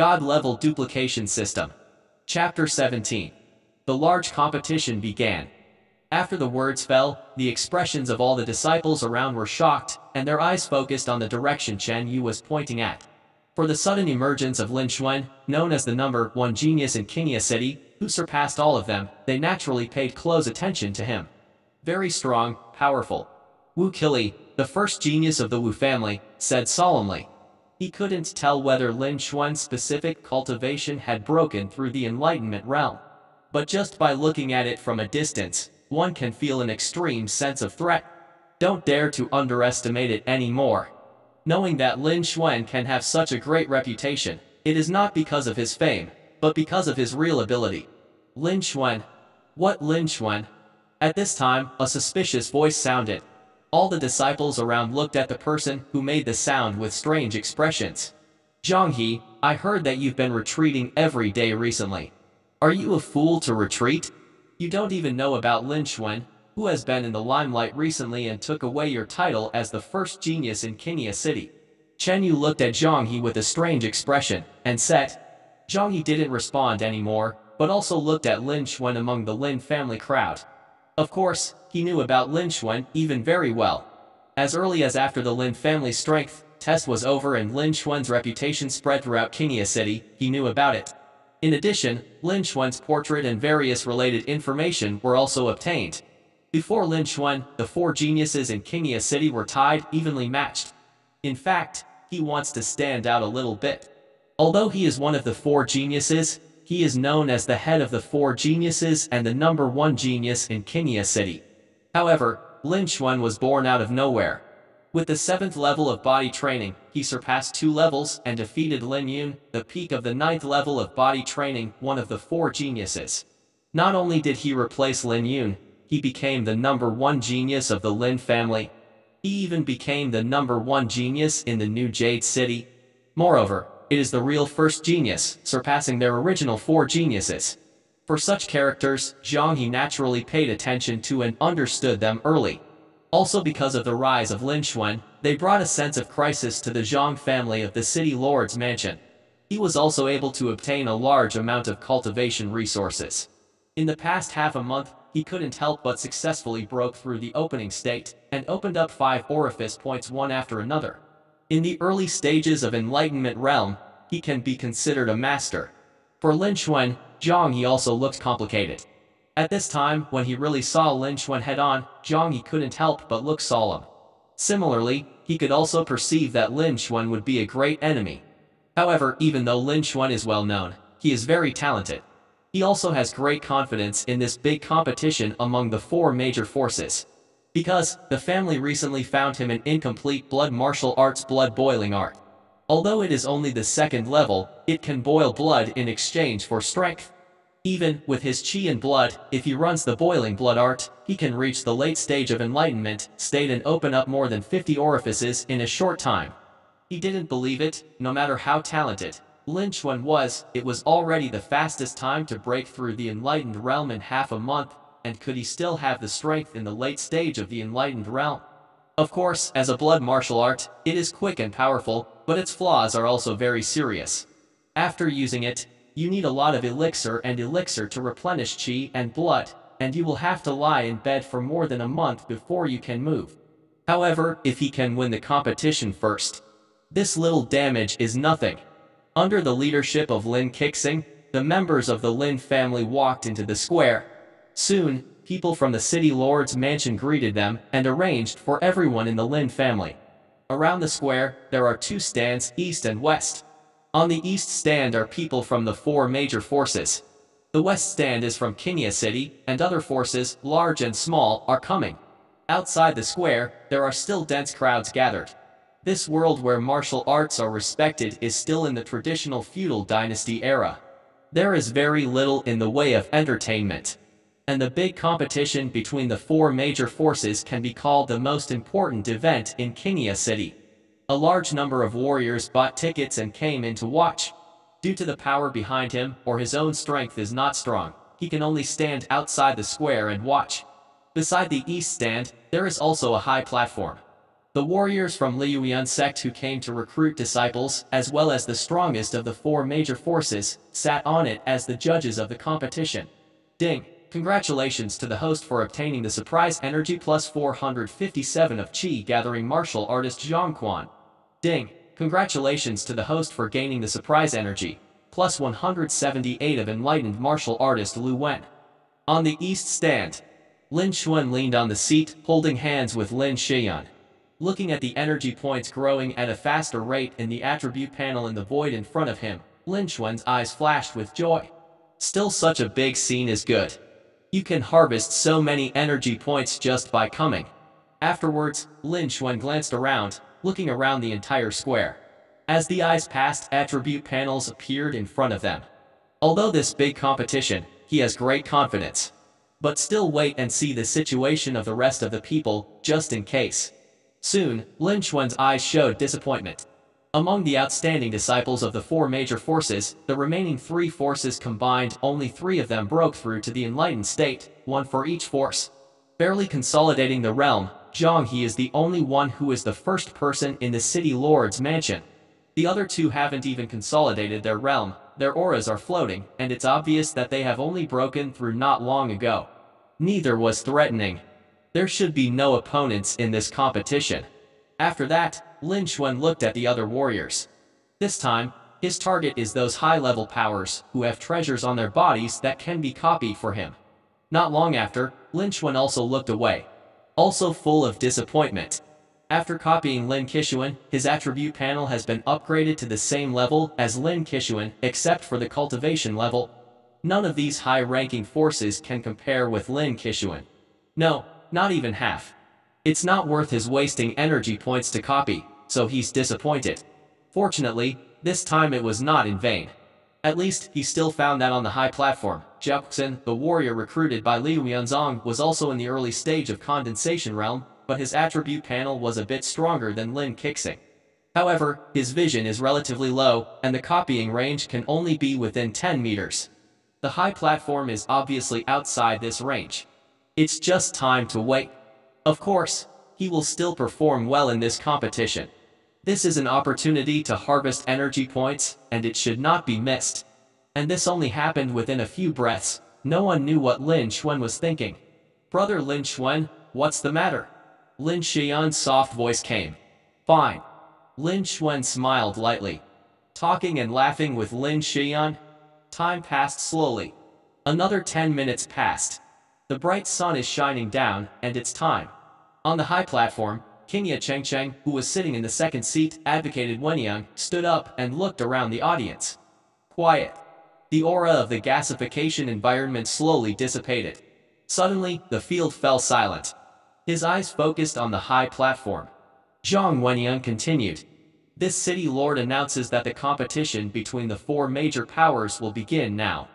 God-level duplication system. Chapter 17. The large competition began. After the words fell, the expressions of all the disciples around were shocked, and their eyes focused on the direction Chen Yu was pointing at. For the sudden emergence of Lin Xuan, known as the number one genius in Qingya City, who surpassed all of them, they naturally paid close attention to him. Very strong, powerful. Wu Qili, the first genius of the Wu family, said solemnly. He couldn't tell whether Lin Xuan's specific cultivation had broken through the Enlightenment realm. But just by looking at it from a distance, one can feel an extreme sense of threat. Don't dare to underestimate it anymore. Knowing that Lin Xuan can have such a great reputation, it is not because of his fame, but because of his real ability. Lin Xuan. What Lin Xuan? At this time, a suspicious voice sounded. All the disciples around looked at the person who made the sound with strange expressions. Zhang He, I heard that you've been retreating every day recently. Are you a fool to retreat? You don't even know about Lin Xuan, who has been in the limelight recently and took away your title as the first genius in Qingya City. Chen Yu looked at Zhang He with a strange expression, and said, Zhang He didn't respond anymore, but also looked at Lin Xuan among the Lin family crowd. Of course, he knew about Lin Xuan even very well. As early as after the Lin family strength test was over and Lin Xuan's reputation spread throughout Qingya City, he knew about it. In addition, Lin Xuan's portrait and various related information were also obtained. Before Lin Xuan, the four geniuses in Qingya City were tied, evenly matched. In fact, he wants to stand out a little bit. Although he is one of the four geniuses, he is known as the head of the four geniuses and the number one genius in Qingya City. However, Lin Xuan was born out of nowhere. With the seventh level of body training, he surpassed two levels and defeated Lin Yun, the peak of the ninth level of body training, one of the four geniuses. Not only did he replace Lin Yun, he became the number one genius of the Lin family. He even became the number one genius in the new Jade City. Moreover, it is the real first genius, surpassing their original four geniuses. For such characters, Zhang He naturally paid attention to and understood them early. Also because of the rise of Lin Xuan, they brought a sense of crisis to the Zhang family of the city lord's mansion. He was also able to obtain a large amount of cultivation resources. In the past half a month, he couldn't help but successfully broke through the opening state, and opened up five orifice points one after another. In the early stages of Enlightenment realm, he can be considered a master. For Lin Xuan, Zhang He also looked complicated. At this time, when he really saw Lin Xuan head-on, Zhang He couldn't help but look solemn. Similarly, he could also perceive that Lin Xuan would be a great enemy. However, even though Lin Xuan is well known, he is very talented. He also has great confidence in this big competition among the four major forces. Because, the family recently found him an incomplete blood martial arts blood boiling art. Although it is only the second level, it can boil blood in exchange for strength. Even with his chi and blood, if he runs the boiling blood art, he can reach the late stage of enlightenment, state and open up more than 50 orifices in a short time. He didn't believe it, no matter how talented. Lin Xuan was, it was already the fastest time to break through the enlightened realm in half a month, and could he still have the strength in the late stage of the enlightened realm? Of course, as a blood martial art, it is quick and powerful, but its flaws are also very serious. After using it, you need a lot of elixir and elixir to replenish chi and blood, and you will have to lie in bed for more than a month before you can move. However, if he can win the competition first, this little damage is nothing. Under the leadership of Lin Kixing, the members of the Lin family walked into the square. Soon, people from the city lord's mansion greeted them and arranged for everyone in the Lin family. Around the square, there are two stands, east and west. On the east stand are people from the four major forces. The west stand is from Qingya City, and other forces, large and small, are coming. Outside the square, there are still dense crowds gathered. This world where martial arts are respected is still in the traditional feudal dynasty era. There is very little in the way of entertainment. And the big competition between the four major forces can be called the most important event in Qingya City. A large number of warriors bought tickets and came in to watch. Due to the power behind him, or his own strength is not strong, he can only stand outside the square and watch. Beside the east stand, there is also a high platform. The warriors from Liuyan sect who came to recruit disciples, as well as the strongest of the four major forces, sat on it as the judges of the competition. Ding! Congratulations to the host for obtaining the surprise energy plus 457 of Qi gathering martial artist Zhang Quan. Ding! Congratulations to the host for gaining the surprise energy, plus 178 of enlightened martial artist Lu Wen. On the east stand, Lin Xuan leaned on the seat, holding hands with Lin Xiyan. Looking at the energy points growing at a faster rate in the attribute panel in the void in front of him, Lin Xuan's eyes flashed with joy. Still such a big scene is good. You can harvest so many energy points just by coming. Afterwards, Lin Xuan glanced around, looking around the entire square. As the eyes passed, attribute panels appeared in front of them. Although this big competition, he has great confidence. But still wait and see the situation of the rest of the people, just in case. Soon, Lin Xuan's eyes showed disappointment. Among the outstanding disciples of the four major forces, the remaining three forces combined, only three of them broke through to the enlightened state, one for each force. Barely consolidating the realm, Zhang He is the only one who is the first person in the city lord's mansion. The other two haven't even consolidated their realm, their auras are floating, and it's obvious that they have only broken through not long ago. Neither was threatening, there should be no opponents in this competition. After that, Lin Xuan looked at the other warriors. This time, his target is those high-level powers who have treasures on their bodies that can be copied for him. Not long after, Lin Xuan also looked away. Also full of disappointment. After copying Lin Qishuan, his attribute panel has been upgraded to the same level as Lin Qishuan except for the cultivation level. None of these high-ranking forces can compare with Lin Qishuan. No, not even half. It's not worth his wasting energy points to copy, so he's disappointed. Fortunately, this time it was not in vain. At least, he still found that on the high platform, Jiaoxin, the warrior recruited by Liu Yanzong, was also in the early stage of condensation realm, but his attribute panel was a bit stronger than Lin Kixing. However, his vision is relatively low, and the copying range can only be within 10 meters. The high platform is obviously outside this range. It's just time to wait. Of course, he will still perform well in this competition. This is an opportunity to harvest energy points, and it should not be missed. And this only happened within a few breaths, no one knew what Lin Xuan was thinking. Brother Lin Xuan, what's the matter? Lin Xian's soft voice came. Fine. Lin Xuan smiled lightly. Talking and laughing with Lin Xian. Time passed slowly. Another ten minutes passed. The bright sun is shining down, and it's time. On the high platform, Kingya Chengcheng, who was sitting in the second seat, advocated Wenyang, stood up and looked around the audience. Quiet. The aura of the gasification environment slowly dissipated. Suddenly, the field fell silent. His eyes focused on the high platform. Zhang Wenyang continued. This city lord announces that the competition between the four major powers will begin now.